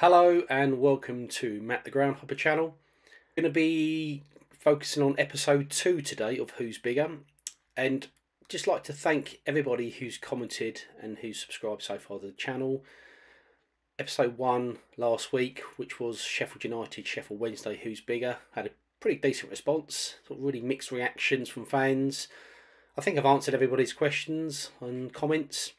Hello and welcome to Matt the Groundhopper channel. Going to be focusing on episode 2 today of Who's Bigger and just like to thank everybody who's commented and who's subscribed so far to the channel. Episode 1 last week which was Sheffield United, Sheffield Wednesday Who's Bigger had a pretty decent response, sort of really mixed reactions from fans. I think I've answered everybody's questions and comments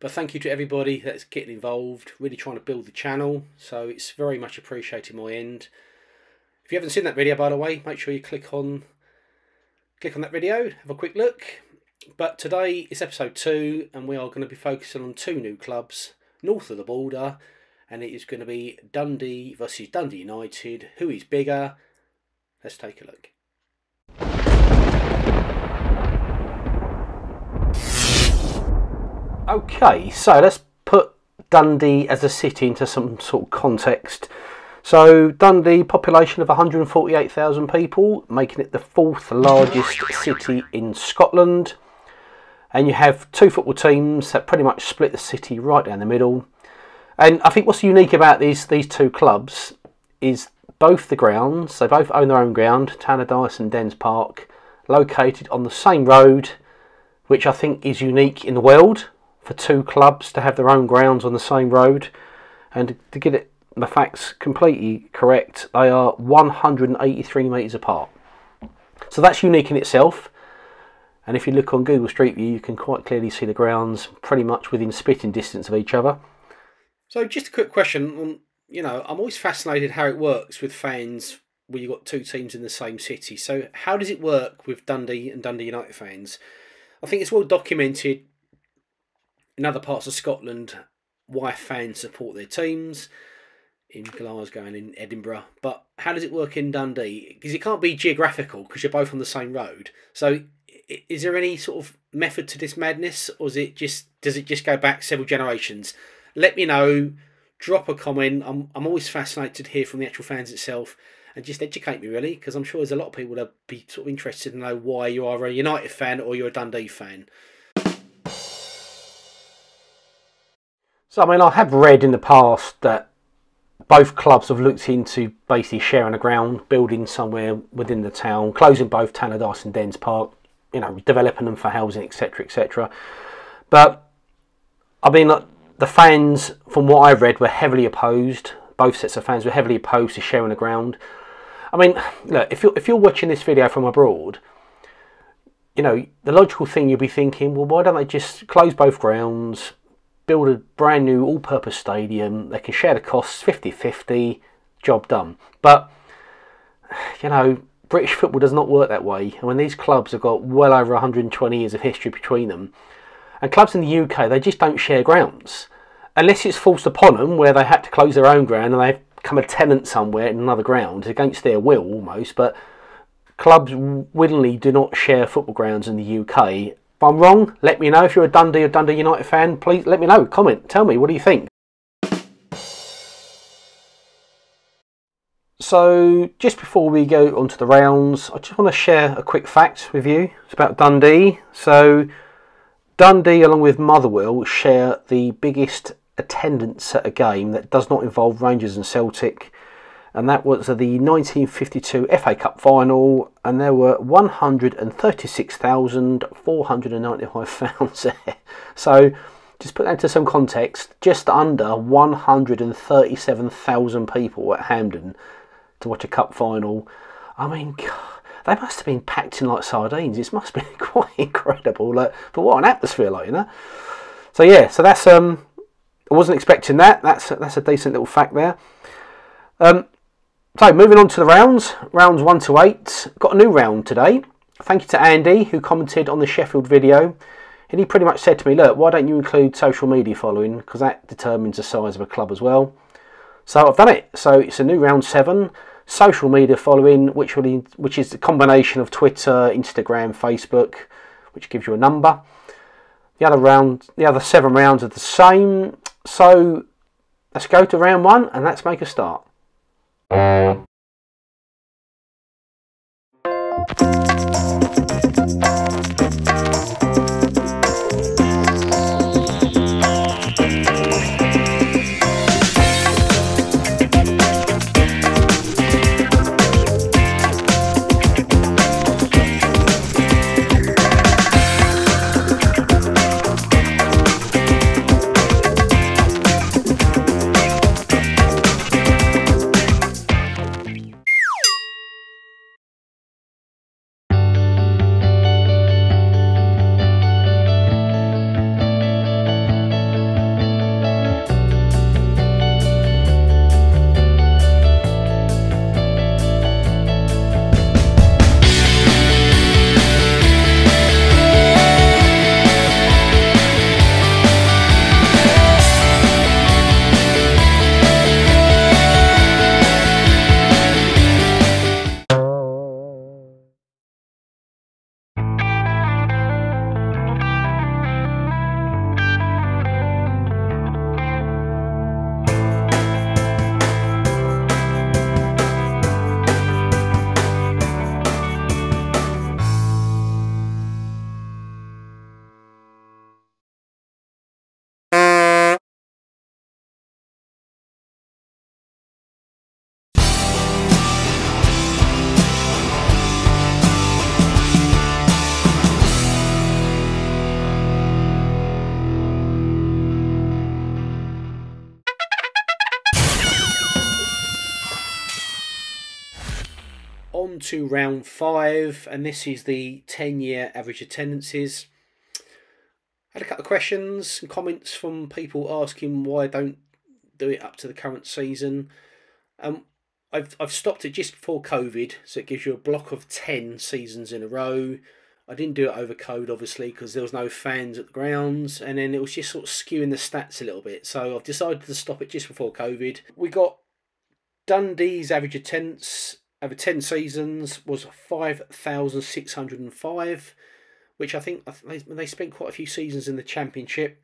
but thank you to everybody that's getting involved, really trying to build the channel. So it's very much appreciated my end. If you haven't seen that video, by the way, make sure you click on click on that video, have a quick look. But today is episode two, and we are going to be focusing on two new clubs north of the border, and it is going to be Dundee versus Dundee United. Who is bigger? Let's take a look. Okay, so let's put Dundee as a city into some sort of context. So Dundee, population of 148,000 people, making it the fourth largest city in Scotland. And you have two football teams that pretty much split the city right down the middle. And I think what's unique about these these two clubs is both the grounds. They both own their own ground, Tannadice and Dens Park, located on the same road, which I think is unique in the world for two clubs to have their own grounds on the same road. And to get it, the facts completely correct, they are 183 metres apart. So that's unique in itself. And if you look on Google Street View, you can quite clearly see the grounds pretty much within spitting distance of each other. So just a quick question. You know, I'm always fascinated how it works with fans where you've got two teams in the same city. So how does it work with Dundee and Dundee United fans? I think it's well documented in other parts of Scotland why fans support their teams in Glasgow and in Edinburgh. But how does it work in Dundee? Because it can't be geographical because you're both on the same road. So is there any sort of method to this madness, or is it just does it just go back several generations? Let me know. Drop a comment. I'm I'm always fascinated to hear from the actual fans itself, and just educate me really, because I'm sure there's a lot of people that be sort of interested to know why you are a United fan or you're a Dundee fan. So, I mean, I have read in the past that both clubs have looked into basically sharing a ground, building somewhere within the town, closing both Tannadice and Dens Park, you know, developing them for housing, etc., etc. But, I mean, the fans, from what I've read, were heavily opposed. Both sets of fans were heavily opposed to sharing the ground. I mean, look, if you're, if you're watching this video from abroad, you know, the logical thing you'll be thinking, well, why don't they just close both grounds, build a brand new all purpose stadium. They can share the costs 50 50, job done. But, you know, British football does not work that way. And when these clubs have got well over 120 years of history between them, and clubs in the UK, they just don't share grounds. Unless it's forced upon them where they had to close their own ground and they've become a tenant somewhere in another ground against their will almost. But clubs willingly do not share football grounds in the UK if I'm wrong, let me know. If you're a Dundee or Dundee United fan, please let me know. Comment. Tell me, what do you think? So, just before we go on to the rounds, I just want to share a quick fact with you. It's about Dundee. So, Dundee, along with Motherwell, share the biggest attendance at a game that does not involve Rangers and Celtic and that was the 1952 FA Cup final, and there were 136,495 fans there. So, just put that into some context, just under 137,000 people at Hampden to watch a cup final. I mean, they must have been packed in like sardines. It must been quite incredible. Like, but what an atmosphere, like you know. So yeah, so that's um, I wasn't expecting that. That's that's a decent little fact there. Um, so moving on to the rounds, rounds 1 to 8. Got a new round today. Thank you to Andy who commented on the Sheffield video. And he pretty much said to me, look, why don't you include social media following because that determines the size of a club as well. So I've done it. So it's a new round 7. Social media following, which, will, which is the combination of Twitter, Instagram, Facebook, which gives you a number. The other round, the other seven rounds are the same. So let's go to round one and let's make a start. You. To round five, and this is the 10 year average attendances. I had a couple of questions and comments from people asking why I don't do it up to the current season. Um, I've, I've stopped it just before COVID, so it gives you a block of 10 seasons in a row. I didn't do it over code, obviously, because there was no fans at the grounds, and then it was just sort of skewing the stats a little bit. So I've decided to stop it just before COVID. We got Dundee's average attendance over 10 seasons was 5,605, which I think they they spent quite a few seasons in the Championship.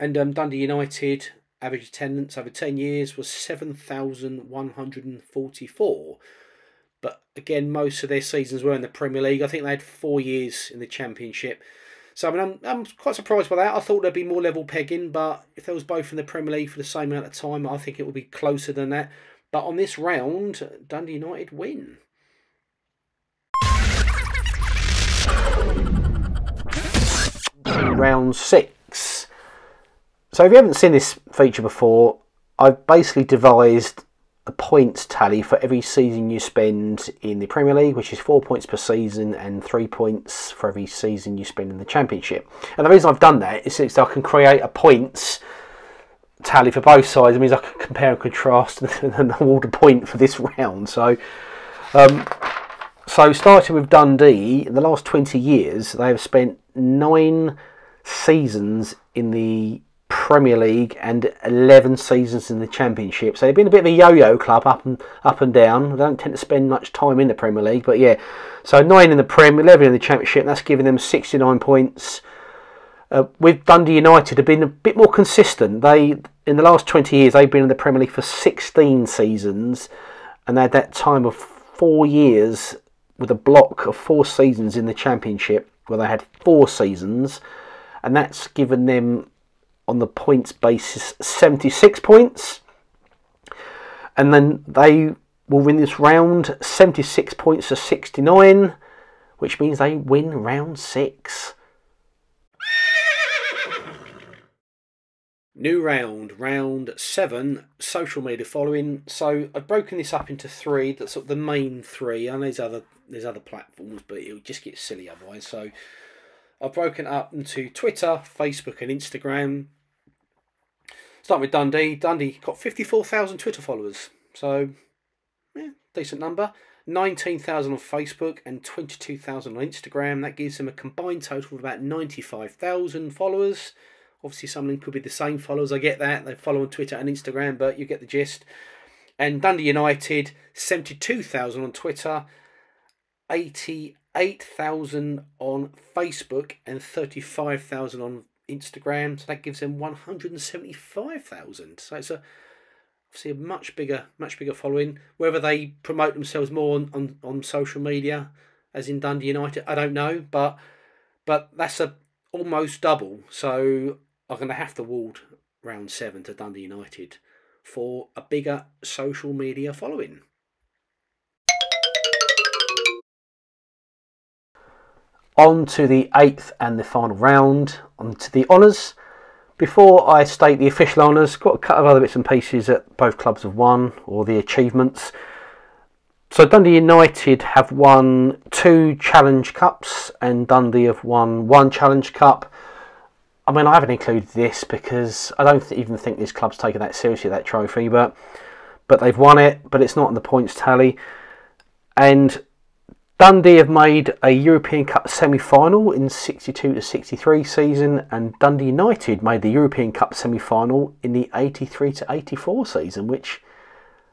And um, Dundee United average attendance over 10 years was 7,144. But again, most of their seasons were in the Premier League. I think they had four years in the Championship. So I mean, I'm, I'm quite surprised by that. I thought there'd be more level pegging, but if they was both in the Premier League for the same amount of time, I think it would be closer than that. But on this round, Dundee United win. Round six. So if you haven't seen this feature before, I've basically devised a points tally for every season you spend in the Premier League, which is four points per season and three points for every season you spend in the Championship. And the reason I've done that is so I can create a points tally for both sides. It means I can compare and contrast and award a point for this round. So, um, so starting with Dundee, in the last 20 years, they have spent nine seasons in the Premier League and 11 seasons in the Championship. So they've been a bit of a yo-yo club up and up and down. They don't tend to spend much time in the Premier League, but yeah. So 9 in the Premier, 11 in the Championship. That's giving them 69 points. Uh, with Dundee United have been a bit more consistent. They in the last 20 years they've been in the Premier League for 16 seasons and they had that time of 4 years with a block of 4 seasons in the Championship where they had 4 seasons and that's given them on the points basis 76 points. And then they will win this round 76 points to 69, which means they win round 6. New round, round seven, social media following. So I've broken this up into three. That's sort of the main three. Know there's other there's other platforms, but it'll just get silly otherwise. So I've broken up into Twitter, Facebook, and Instagram. Start with Dundee. Dundee got 54,000 Twitter followers. So, yeah, decent number. 19,000 on Facebook and 22,000 on Instagram. That gives them a combined total of about 95,000 followers. Obviously, some of them could be the same followers. I get that. They follow on Twitter and Instagram, but you get the gist. And Dundee United, 72,000 on Twitter, 88,000 on Facebook, and 35,000 on Instagram. So that gives them 175,000. So it's a obviously a much bigger, much bigger following. Whether they promote themselves more on, on, on social media, as in Dundee United, I don't know. But but that's a almost double. So I'm going to have to award round seven to Dundee United for a bigger social media following. On to the eighth and the final round, on to the honours. Before I state the official honours, got a couple of other bits and pieces that both clubs have won, or the achievements. So Dundee United have won two Challenge Cups, and Dundee have won one Challenge Cup. I mean, I haven't included this because I don't even think this club's taken that seriously, that trophy, but but they've won it, but it's not in the points tally. And Dundee have made a European Cup semi-final in 62 to 63 season, and Dundee United made the European Cup semi-final in the 83 to 84 season, which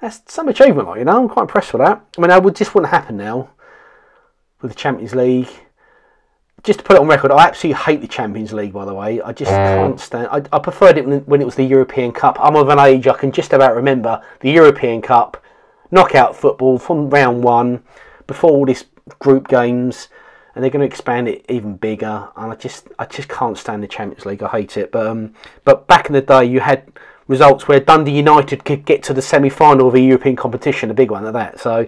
that's some achievement, like, you know. I'm quite impressed with that. I mean, I would just wouldn't happen now with the Champions League. Just to put it on record, I absolutely hate the Champions League. By the way, I just can't stand. I, I preferred it when, when it was the European Cup. I'm of an age I can just about remember the European Cup, knockout football from round one before all this group games and they're going to expand it even bigger and I just I just can't stand the Champions League I hate it but um but back in the day you had results where Dundee United could get to the semi-final of a European competition a big one at that so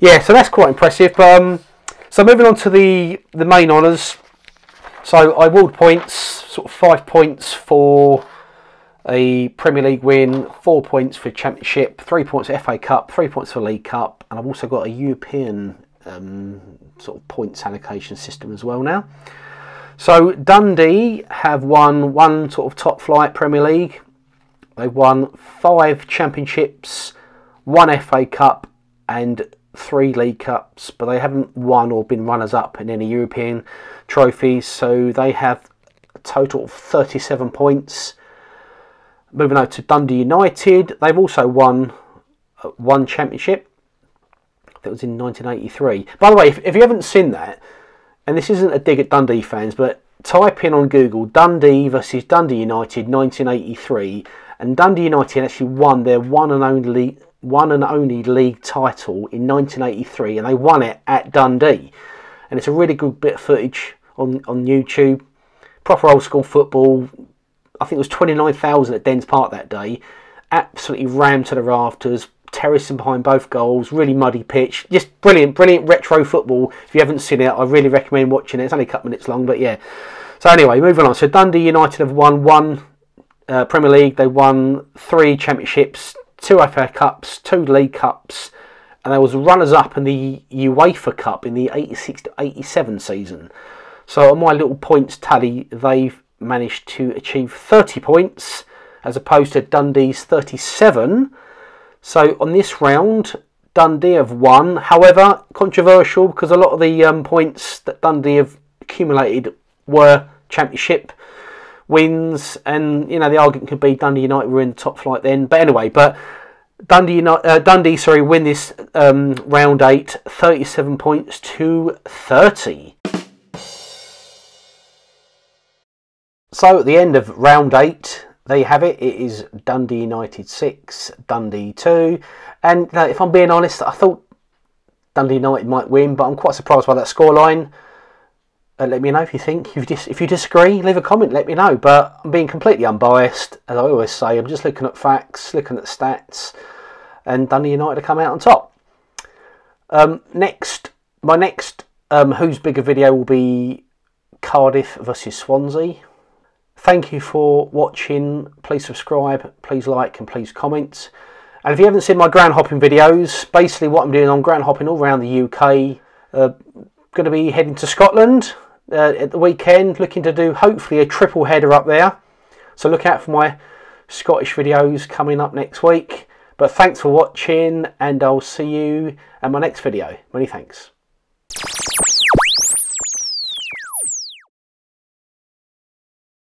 yeah so that's quite impressive but, um so moving on to the the main honours so I award points sort of five points for a Premier League win, four points for Championship, three points for FA Cup, three points for League Cup, and I've also got a European um, sort of points allocation system as well now. So Dundee have won one sort of top flight Premier League. They've won five championships, one FA Cup, and three League Cups, but they haven't won or been runners up in any European trophies. So they have a total of 37 points. Moving on to Dundee United, they've also won uh, one championship. That was in 1983. By the way, if, if you haven't seen that, and this isn't a dig at Dundee fans, but type in on Google Dundee versus Dundee United 1983, and Dundee United actually won their one and only one and only league title in 1983, and they won it at Dundee. And it's a really good bit of footage on on YouTube. Proper old school football, I think it was 29,000 at Dens Park that day. Absolutely rammed to the rafters, terracing behind both goals, really muddy pitch. Just brilliant, brilliant retro football. If you haven't seen it, I really recommend watching it. It's only a couple minutes long, but yeah. So anyway, moving on. So Dundee United have won one uh, Premier League. They won three championships, two FA Cups, two League Cups, and they was runners-up in the UEFA Cup in the 86 to 87 season. So on my little points tally, they've managed to achieve 30 points as opposed to Dundee's 37. So on this round, Dundee have won. However, controversial because a lot of the um, points that Dundee have accumulated were championship wins, and you know the argument could be Dundee United were in the top flight then. But anyway, but Dundee United, uh, Dundee, sorry, win this um, round eight, 37 points to 30. So at the end of round eight, there you have it. It is Dundee United 6, Dundee 2. And uh, if I'm being honest, I thought Dundee United might win, but I'm quite surprised by that scoreline. Uh, let me know if you think. If you, dis- if you disagree, leave a comment, let me know. But I'm being completely unbiased, as I always say. I'm just looking at facts, looking at stats, and Dundee United to come out on top. Um, next, my next um, Who's Bigger video will be Cardiff versus Swansea. Thank you for watching. Please subscribe, please like, and please comment. And if you haven't seen my ground hopping videos, basically what I'm doing, I'm ground hopping all around the UK. Uh, going to be heading to Scotland uh, at the weekend, looking to do hopefully a triple header up there. So look out for my Scottish videos coming up next week. But thanks for watching, and I'll see you in my next video. Many thanks.